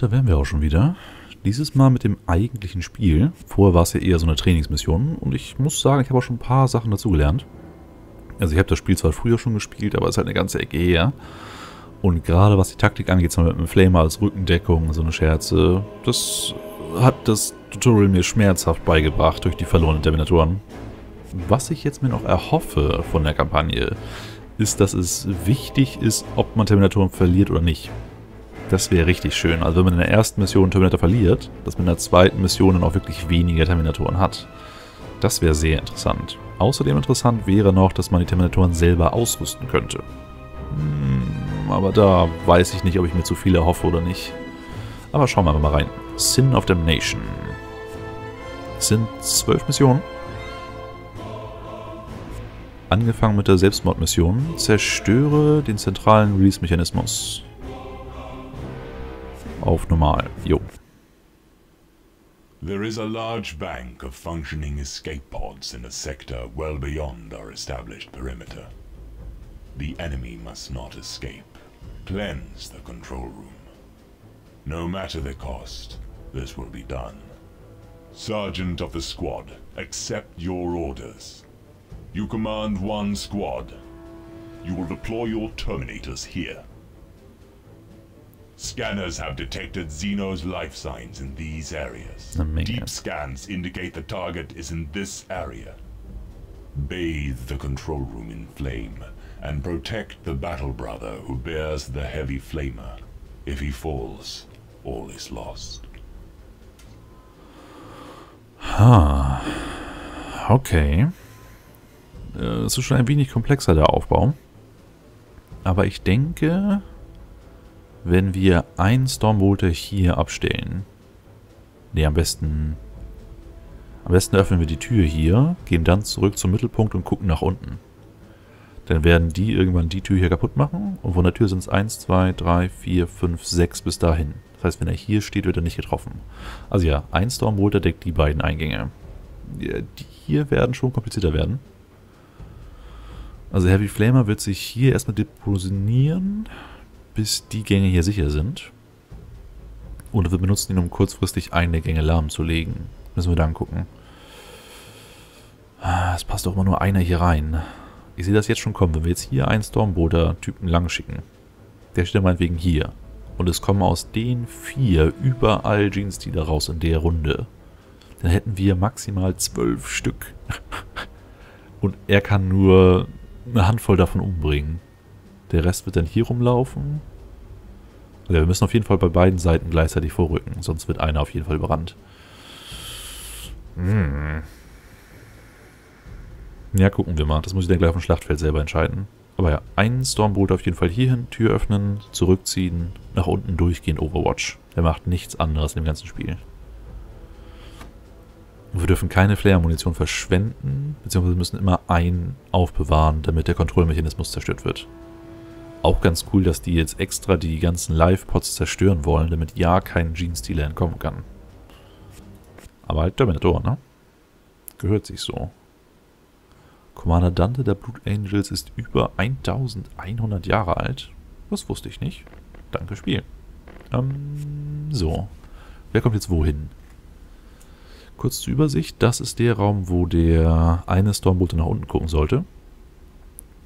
Da wären wir auch schon wieder. Dieses Mal mit dem eigentlichen Spiel. Vorher war es ja eher so eine Trainingsmission. Und ich muss sagen, ich habe auch schon ein paar Sachen dazugelernt. Also ich habe das Spiel zwar früher schon gespielt, aber es ist halt eine ganze Ecke her. Und gerade was die Taktik angeht, mit dem Flamer als Rückendeckung, so eine Scherze, das hat das Tutorial mir schmerzhaft beigebracht durch die verlorenen Terminatoren. Was ich jetzt mir noch erhoffe von der Kampagne, ist, dass es wichtig ist, ob man Terminatoren verliert oder nicht. Das wäre richtig schön. Also wenn man in der ersten Mission Terminator verliert, dass man in der zweiten Mission dann auch wirklich weniger Terminatoren hat. Das wäre sehr interessant. Außerdem interessant wäre noch, dass man die Terminatoren selber ausrüsten könnte. Hm, aber da weiß ich nicht, ob ich mir zu viel erhoffe oder nicht. Aber schauen wir mal rein. Sin of Damnation. Es sind zwölf Missionen. Angefangen mit der Selbstmordmission. Zerstöre den zentralen Release-Mechanismus. Auf normal. Jo. There is a large bank of functioning escape pods in a sector well beyond our established perimeter. The enemy must not escape. Cleanse the control room. No matter the cost, this will be done. Sergeant of the squad, accept your orders. You command one squad. You will deploy your Terminators here. Scanners have detected Xeno's life signs in these areas. Deep scans indicate the target is in this area. Bathe the control room in flame and protect the battle brother who bears the heavy flamer. If he falls, all is lost. Ha. Okay. Äh, Es ist schon ein wenig komplexer, der Aufbau. Aber ich denke, wenn wir einen Stormbolter hier abstellen, nee, am besten, am besten öffnen wir die Tür hier, gehen dann zurück zum Mittelpunkt und gucken nach unten. Dann werden die irgendwann die Tür hier kaputt machen und von der Tür sind es 1, 2, 3, 4, 5, 6 bis dahin. Das heißt, wenn er hier steht, wird er nicht getroffen. Also ja, ein Stormbolter deckt die beiden Eingänge. Ja, Die hier werden schon komplizierter werden. Also Heavy Flamer wird sich hier erstmal depositionieren, bis die Gänge hier sicher sind. Und wir benutzen ihn, um kurzfristig eine der Gänge lahmzulegen. Müssen wir dann gucken. Ah, Es passt doch immer nur einer hier rein. Ich sehe das jetzt schon kommen, wenn wir jetzt hier einen Stormbolter-Typen lang schicken. Der steht ja meinetwegen hier. Und es kommen aus den vier überall Jeans-Dealer raus in der Runde. Dann hätten wir maximal zwölf Stück. Und er kann nur eine Handvoll davon umbringen. Der Rest wird dann hier rumlaufen. Also wir müssen auf jeden Fall bei beiden Seiten gleichzeitig vorrücken, sonst wird einer auf jeden Fall überrannt. Hm. Ja, gucken wir mal. Das muss ich dann gleich auf dem Schlachtfeld selber entscheiden. Aber ja, einen Stormbolt auf jeden Fall hierhin, Tür öffnen, zurückziehen, nach unten durchgehen, Overwatch. Der macht nichts anderes im ganzen Spiel. Wir dürfen keine Flare-Munition verschwenden, beziehungsweise müssen immer einen aufbewahren, damit der Kontrollmechanismus zerstört wird. Auch ganz cool, dass die jetzt extra die ganzen Live-Pods zerstören wollen, damit ja kein Gene-Stealer entkommen kann. Aber halt Terminator, ne? Gehört sich so. Commander Dante der Blood Angels ist über 1100 Jahre alt. Das wusste ich nicht. Danke, Spiel. Ähm, so. Wer kommt jetzt wohin? Kurz zur Übersicht. Das ist der Raum, wo der eine Stormbolter nach unten gucken sollte.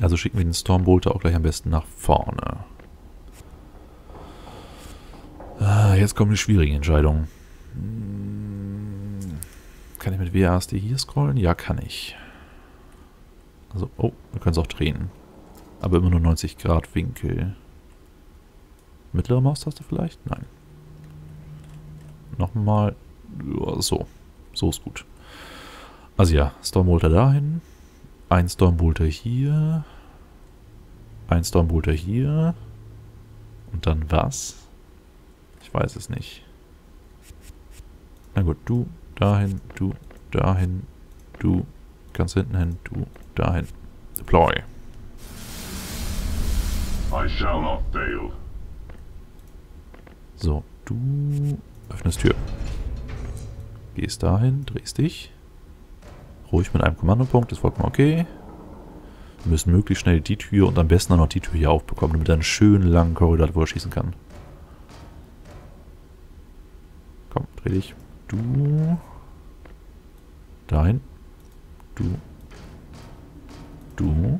Also schicken wir den Stormbolter auch gleich am besten nach vorne. Ah, jetzt kommen die schwierigen Entscheidungen. Hm, Kann ich mit WASD hier scrollen? Ja, kann ich. Also, oh, wir können es auch drehen. Aber immer nur 90 Grad Winkel. Mittlere Maustaste vielleicht? Nein. Nochmal. Ja, so. So ist gut. Also ja, Stormbolter dahin. Ein Stormbolter hier. Ein Stormbolter hier. Und dann was? Ich weiß es nicht. Na gut, du dahin, du dahin, du ganz hinten hin, du dahin. Deploy. I shall not fail. So, du öffnest Tür. Gehst dahin, drehst dich. Ruhig mit einem Kommandopunkt, ist vollkommen okay. Wir müssen möglichst schnell die Tür und am besten auch noch die Tür hier aufbekommen, damit er einen schönen langen Korridor hat, wo er schießen kann. Dreh dich. Du. Dahin. Du. Du.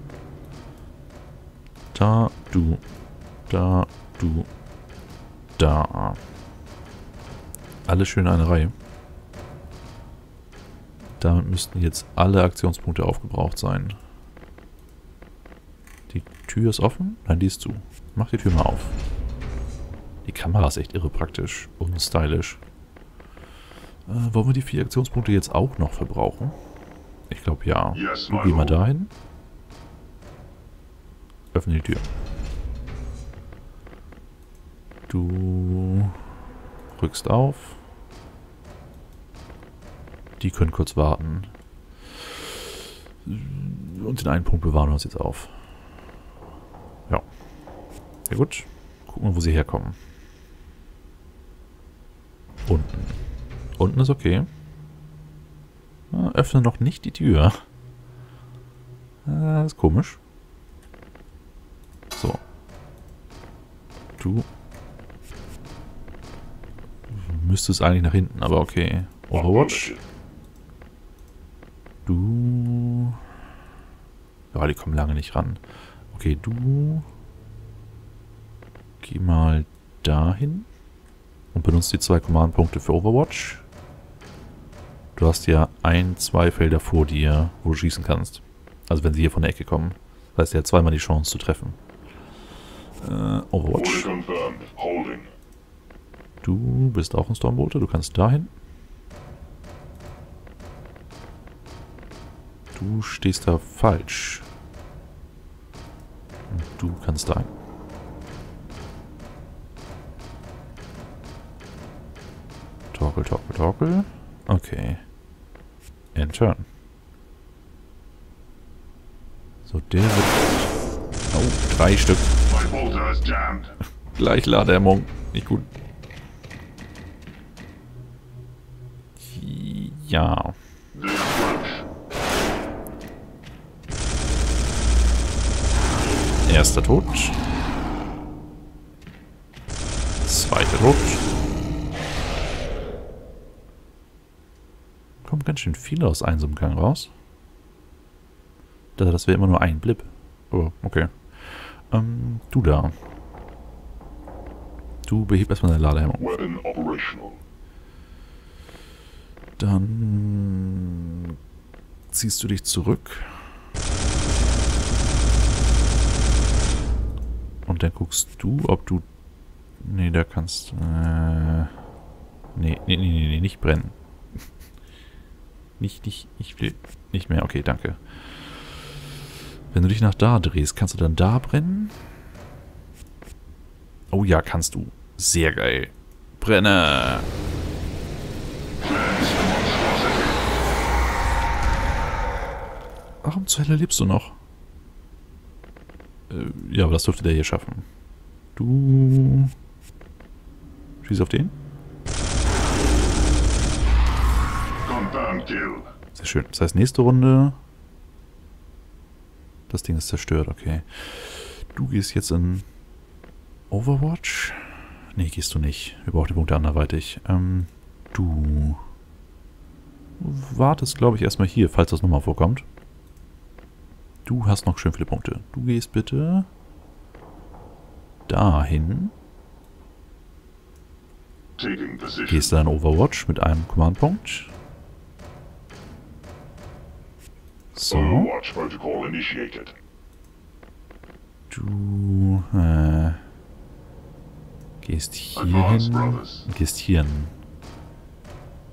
Da, du. Da, du. Da. Alles schön in eine Reihe. Damit müssten jetzt alle Aktionspunkte aufgebraucht sein. Die Tür ist offen? Nein, die ist zu. Mach die Tür mal auf. Die Kamera ist echt irre praktisch und stylisch. Äh, wollen wir die vier Aktionspunkte jetzt auch noch verbrauchen? Ich glaube ja. Yes, geh mal dahin. Öffne die Tür. Du rückst auf. Die können kurz warten. Und den einen Punkt bewahren wir uns jetzt auf. Ja. Ja gut. Gucken wir, wo sie herkommen. Unten. Unten ist okay. Ah, Öffne noch nicht die Tür. Ah, Das ist komisch. So. Du. Müsstest eigentlich nach hinten, aber okay. Overwatch. Du. Ja, die kommen lange nicht ran. Okay, du. Geh mal dahin. Und benutzt die zwei Command-Punkte für Overwatch. Du hast ja ein, zwei Felder vor dir, wo du schießen kannst. Also wenn sie hier von der Ecke kommen. Das heißt, er hat zweimal die Chance zu treffen. Äh, Overwatch. Du bist auch ein Stormbolter. Du kannst dahin. Du stehst da falsch. Und Du kannst dahin. Torkel, torkel, torkel. Okay. In turn. So, der wird... Oh, drei Stück. Gleich Ladehemmung. Nicht gut. Ja. The approach. Erster Tod. Zweiter Tod. Kommt ganz schön viel aus einem Gang raus. Das, wäre immer nur ein Blip. Oh, okay. Ähm, du da. Du beheb erstmal deine Ladehemmung. Dann ziehst du dich zurück. Und dann guckst du, ob du... Nee, da kannst... Äh, nee, nee, nee, nee, nicht brennen. nicht, nicht, ich will nicht mehr. Okay, danke. Wenn du dich nach da drehst, kannst du dann da brennen? Oh ja, kannst du. Sehr geil. Brenne! Warum zur Hölle lebst du noch? Äh, ja, aber das dürfte der hier schaffen. Du... Schieß auf den. Sehr schön. Das heißt, nächste Runde... Das Ding ist zerstört, okay. Du gehst jetzt in Overwatch? Nee, gehst du nicht. Wir brauchen die Punkte anderweitig. Ähm, du... Wartest, glaube ich, erstmal hier, falls das nochmal vorkommt. Du hast noch schön viele Punkte. Du gehst bitte dahin. Gehst dann Overwatch mit einem Command-Punkt. So. Du äh, gehst hier Advance, hin. brothers. und Gehst hier in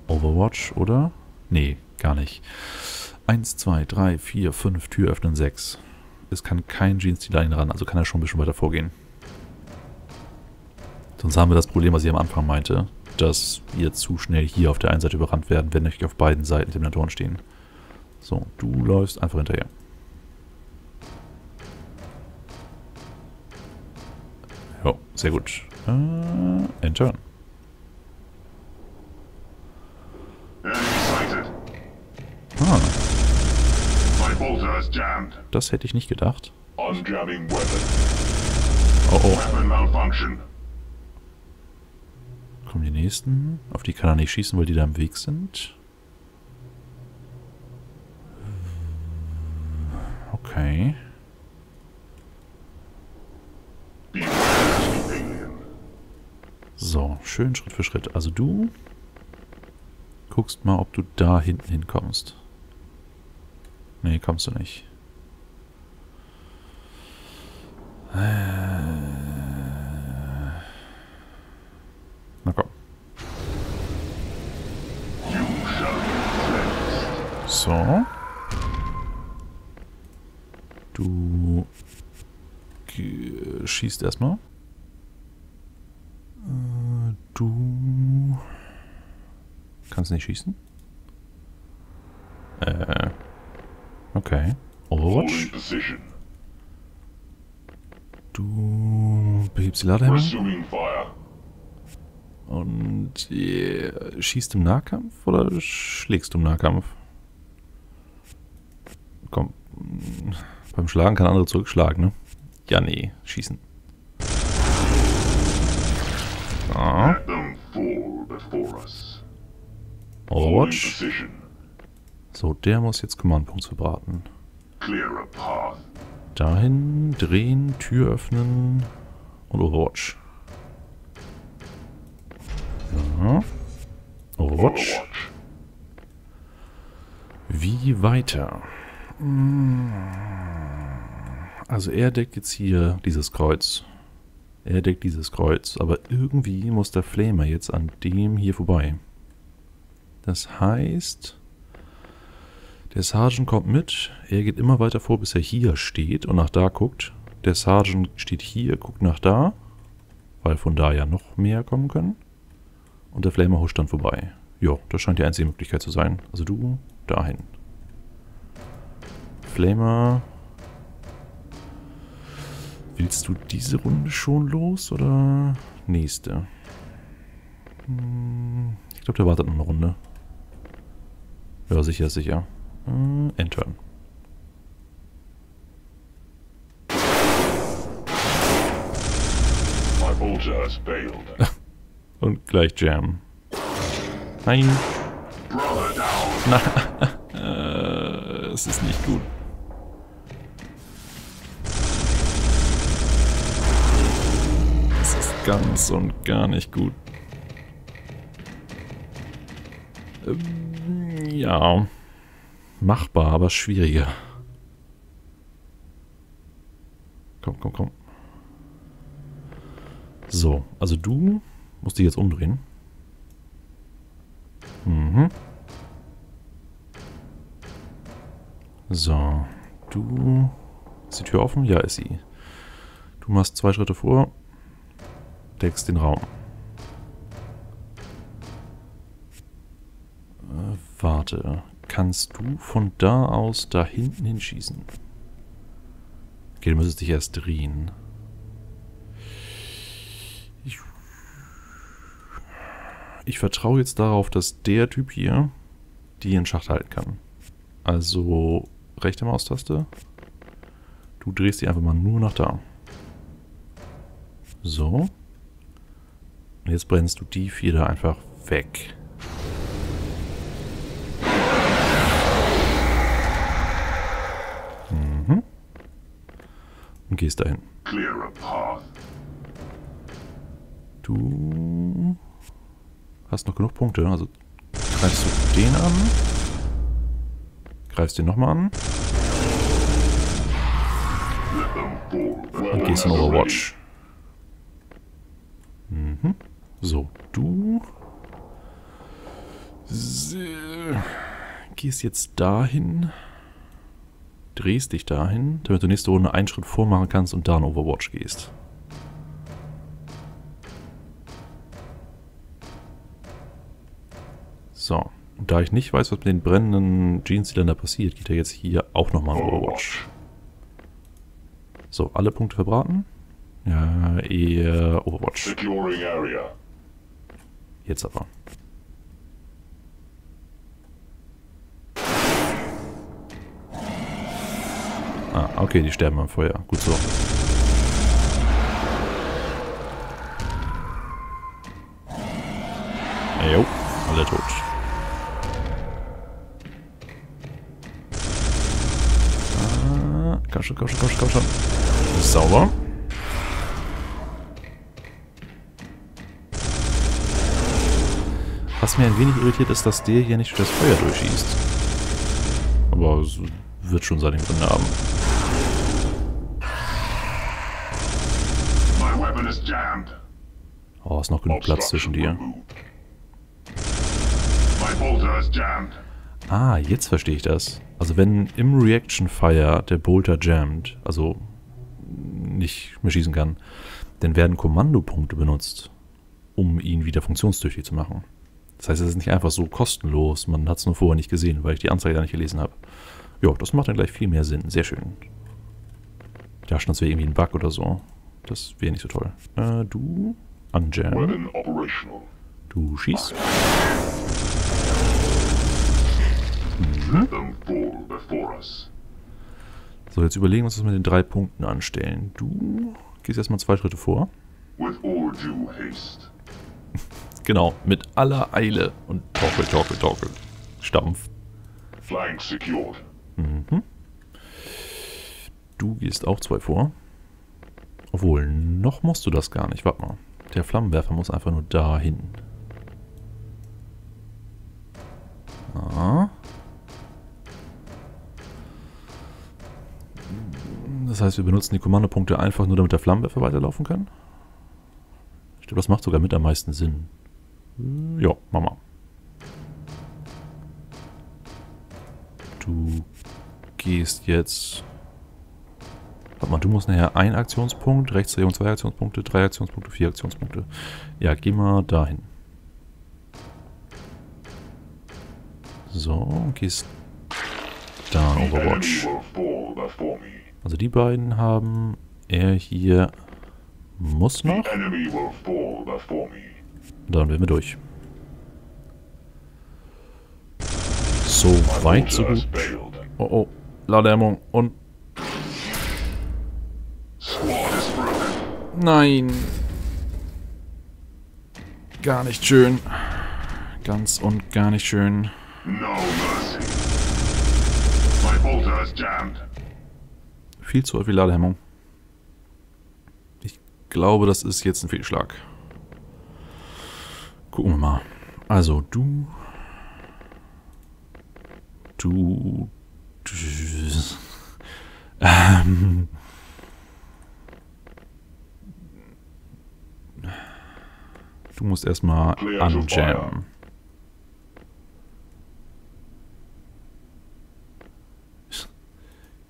Overwatch, oder? Nee, gar nicht. 1, 2, 3, 4, 5, Tür öffnen, 6. Es kann kein Jeans-Dealer ihn ran, also kann er schon ein bisschen weiter vorgehen. Sonst haben wir das Problem, was ich am Anfang meinte, dass wir zu schnell hier auf der einen Seite überrannt werden, wenn nicht auf beiden Seiten Terminatoren stehen. So, du läufst einfach hinterher. Jo, sehr gut. Äh, turn. Enemy sighted. Ah, My bolter is jammed. Das hätte ich nicht gedacht. Oh oh, kommen die nächsten. Auf die kann er nicht schießen, weil die da im Weg sind. Okay. So, schön Schritt für Schritt. Also du guckst mal, ob du da hinten hinkommst. Nee, kommst du nicht. Äh. Na komm. So. Du schießt erstmal. Äh, du kannst nicht schießen. Äh. Okay. Overwatch. Du behebst die Ladehemmung. Und yeah, schießt im Nahkampf oder schlägst du im Nahkampf? Komm. Beim Schlagen kann andere zurückschlagen, ne? Ja, nee. Schießen. So. Overwatch. So, der muss jetzt Command-Punkt verbraten. Dahin, drehen, Tür öffnen und Overwatch. So. Overwatch. Wie weiter? Also er deckt jetzt hier dieses Kreuz. Er deckt dieses Kreuz, aber irgendwie muss der Flamer jetzt an dem hier vorbei. Das heißt, der Sergeant kommt mit, er geht immer weiter vor, bis er hier steht und nach da guckt. Der Sergeant steht hier, guckt nach da, weil von da ja noch mehr kommen können. Und der Flamer huscht dann vorbei. Jo, das scheint die einzige Möglichkeit zu sein. Also du, dahin. Flamer. Willst du diese Runde schon los oder nächste? Hm, ich glaube, der wartet noch eine Runde. Ja, sicher, sicher. Hm, Endturn. Und gleich Jam. Nein. Na, es ist nicht gut. Es ist ganz und gar nicht gut. Ähm, ja. Machbar, aber schwieriger. Komm, komm, komm. So, also du musst dich jetzt umdrehen. Mhm. So, du... Ist die Tür offen? Ja, ist sie. Du machst zwei Schritte vor, deckst den Raum. Äh, warte, kannst du von da aus da hinten hinschießen? Okay, du müsstest dich erst drehen. Ich, ich vertraue jetzt darauf, dass der Typ hier die in Schacht halten kann. Also rechte Maustaste. Du drehst die einfach mal nur nach da. So. Und jetzt brennst du die vier da einfach weg. Gehst dahin. Du hast noch genug Punkte, also greifst du den an. Greifst den nochmal an. Und gehst in Overwatch. Mhm. So, du gehst jetzt dahin, drehst dich dahin, damit du nächste Runde einen Schritt vormachen kannst und da in Overwatch gehst. So, und da ich nicht weiß, was mit den brennenden Jeans-Zylinder passiert, geht er jetzt hier auch nochmal in Overwatch. So, alle Punkte verbraten. Ja, eher Overwatch. Jetzt aber. Okay, die sterben am Feuer. Gut so. Jo, alle tot. Ah, komm schon, komm schon, komm schon, komm schon. Sauber. Was mir ein wenig irritiert ist, dass der hier nicht durch das Feuer durchschießt. Aber es wird schon seine Gründe haben. My weapon is jammed. Oh, ist noch genug Platz zwischen dir. Ah, jetzt verstehe ich das. Also wenn im Reaction Fire der Bolter jammt, also nicht mehr schießen kann, dann werden Kommandopunkte benutzt, um ihn wieder funktionstüchtig zu machen. Das heißt, es ist nicht einfach so kostenlos, man hat es nur vorher nicht gesehen, weil ich die Anzeige da nicht gelesen habe. Ja, das macht dann gleich viel mehr Sinn. Sehr schön. Ich dachte schon, das wäre irgendwie ein Bug oder so. Das wäre nicht so toll. Äh, du? Operational. Du schießt. So, jetzt überlegen wir uns das mit den drei Punkten anstellen. Du gehst erstmal zwei Schritte vor. Genau, mit aller Eile. Und torkel, torkel, torkel. Stampf. Mhm. Du gehst auch zwei vor. Obwohl, noch musst du das gar nicht. Warte mal. Der Flammenwerfer muss einfach nur dahin. Ah. Das heißt, wir benutzen die Kommandopunkte einfach nur, damit der Flammenwerfer weiterlaufen kann? Ich glaube, das macht sogar mit am meisten Sinn. Äh, Ja, Mama. Du gehst jetzt... Warte mal, du musst nachher ein Aktionspunkt, Rechtsdrehung zwei Aktionspunkte, drei Aktionspunkte, vier Aktionspunkte. Ja, geh mal dahin. So, gehst da Overwatch. Also die beiden haben... Er hier muss noch. Dann wären wir durch. So weit, so gut. Oh, oh. Ladehemmung und... Nein. Gar nicht schön. Ganz und gar nicht schön. No. Viel zu viel Ladehemmung. Ich glaube, das ist jetzt ein Fehlschlag. Gucken wir mal. Also, du... Du... du ähm... Du musst erstmal unjammen.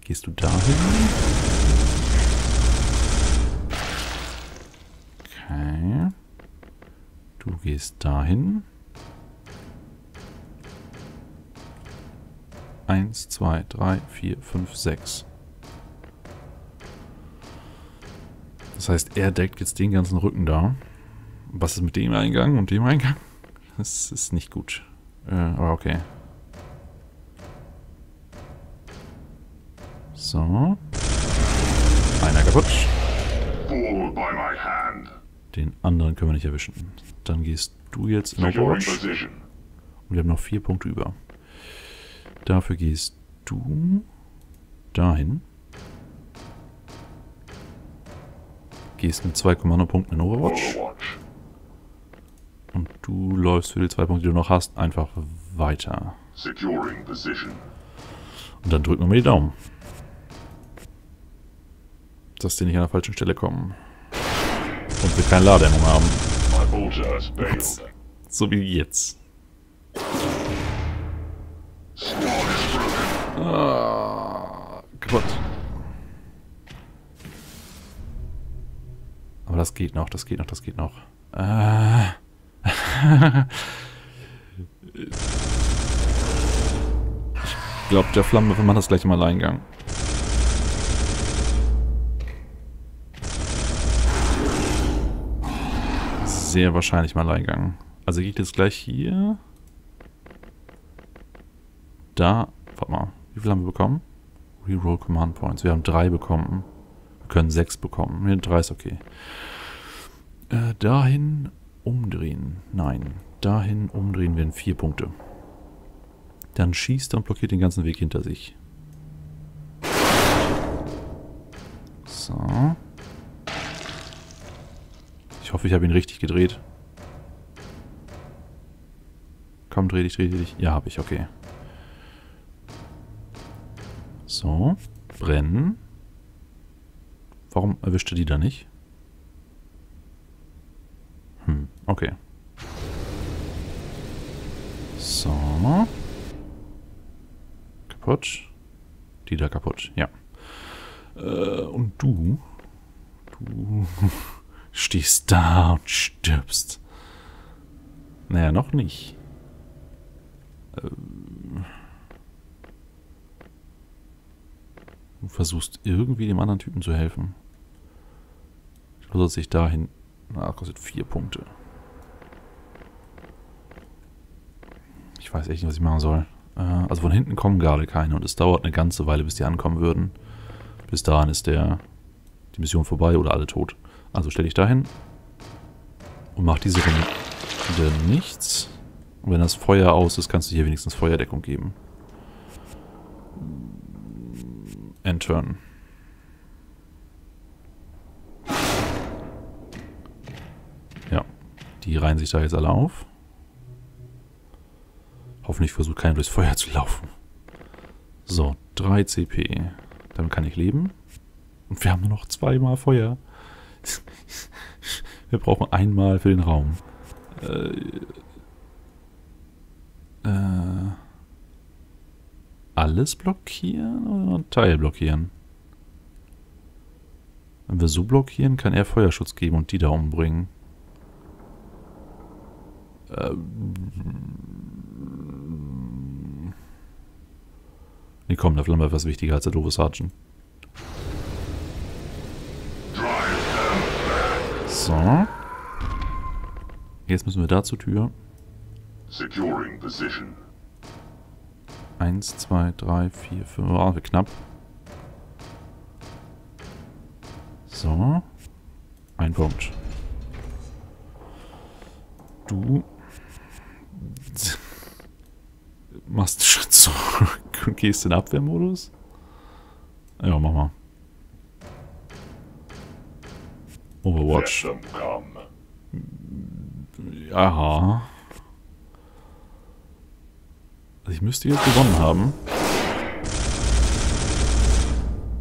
Gehst du dahin? Okay. Du gehst dahin. Eins, zwei, drei, vier, fünf, sechs. Das heißt, er deckt jetzt den ganzen Rücken da. Was ist mit dem Eingang und dem Eingang? Das ist nicht gut. Äh, aber okay. So. Einer kaputt. Den anderen können wir nicht erwischen. Dann gehst du jetzt in Overwatch. Und wir haben noch vier Punkte über. Dafür gehst du dahin. Gehst mit zwei Kommandopunkten in Overwatch. Overwatch. Und du läufst für die zwei Punkte, die du noch hast, einfach weiter. Securing position. Und dann drücken wir mal die Daumen. Dass die nicht an der falschen Stelle kommen. Und wir keine Ladehemmung haben. So wie jetzt. Ah, kaputt. Aber das geht noch, das geht noch, das geht noch. Äh. Ich glaube, der Flammenwerfer macht das gleich im Alleingang. Sehr wahrscheinlich im Alleingang. Also geht jetzt gleich hier. Da. Warte mal. Wie viel haben wir bekommen? Reroll Command Points. Wir haben drei bekommen. Wir können sechs bekommen. Ne, drei ist okay. Äh, dahin umdrehen. Nein. dahin umdrehen werden vier Punkte. Dann schießt er und blockiert den ganzen Weg hinter sich. So. Ich hoffe, ich habe ihn richtig gedreht. Komm, dreh dich, dreh dich. Ja, habe ich, okay. So. Brennen. Warum erwischte die da nicht? Hm, okay. So. Kaputt. Die da kaputt, ja. Äh, und du? Du stehst da und stirbst. Naja, noch nicht. Ähm, du versuchst irgendwie dem anderen Typen zu helfen. Du sollst dich dahin... Na, kostet vier Punkte. Ich weiß echt nicht, was ich machen soll. Äh, also von hinten kommen gerade keine und es dauert eine ganze Weile, bis die ankommen würden. Bis dahin ist der die Mission vorbei oder alle tot. Also stell dich dahin und mach diese Runde nichts. Und wenn das Feuer aus ist, kannst du hier wenigstens Feuerdeckung geben. End-Turn. Ja, die reihen sich da jetzt alle auf. Hoffentlich versucht keiner durchs Feuer zu laufen. So, 3 CP. Damit kann ich leben. Und wir haben nur noch zweimal Feuer. Wir brauchen einmal für den Raum. Äh, äh, alles blockieren oder Teil blockieren? Wenn wir so blockieren, kann er Feuerschutz geben und die da umbringen. Ähm, nee, komm, da bleiben wir etwas wichtiger als der doofe Sergeant. So. Jetzt müssen wir da zur Tür. Securing position. Eins, zwei, drei, vier, fünf. Oh, knapp. So. Ein Punkt. Du machst einen Schritt zurück und gehst in Abwehrmodus. Ja, mach mal. Overwatch. Aha. Also ich müsste jetzt gewonnen haben.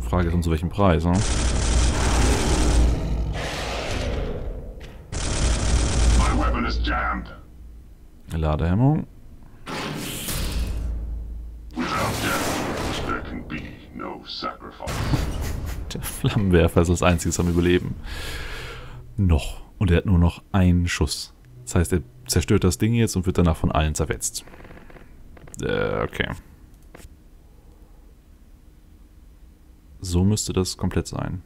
Frage ist, um zu welchem Preis, ne? Ladehemmung. Der Flammenwerfer ist das Einzige am Überleben. Noch. Und er hat nur noch einen Schuss. Das heißt, er zerstört das Ding jetzt und wird danach von allen zerfetzt. Äh, okay. So müsste das komplett sein.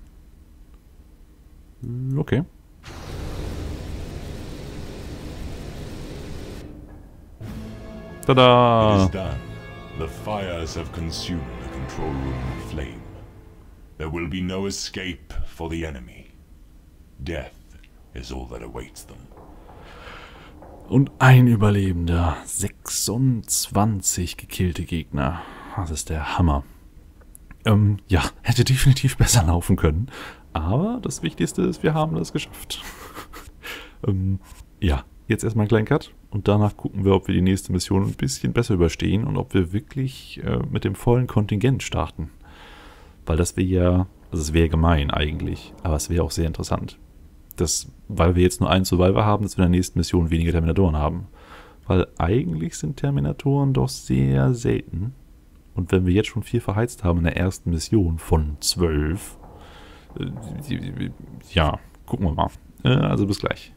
Okay. Tada! The fires have consumed the control room in flame. There will be no escape for the enemy. Death is all that awaits them. Und ein Überlebender. 26 gekillte Gegner. Das ist der Hammer. Ähm, ja, hätte definitiv besser laufen können. Aber das Wichtigste ist, wir haben das geschafft. ähm, ja, jetzt erstmal einen kleinen Cut. Und danach gucken wir, ob wir die nächste Mission ein bisschen besser überstehen und ob wir wirklich äh, mit dem vollen Kontingent starten. Weil das wäre ja, also es wäre gemein eigentlich, aber es wäre auch sehr interessant dass, weil wir jetzt nur einen Survivor haben, dass wir in der nächsten Mission weniger Terminatoren haben. Weil eigentlich sind Terminatoren doch sehr selten. Und wenn wir jetzt schon vier verheizt haben in der ersten Mission von zwölf, äh, ja, gucken wir mal. Äh, also bis gleich.